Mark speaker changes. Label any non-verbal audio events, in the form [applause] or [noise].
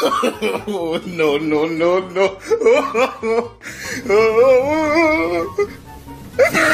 Speaker 1: [laughs] no, no, no, no. [laughs]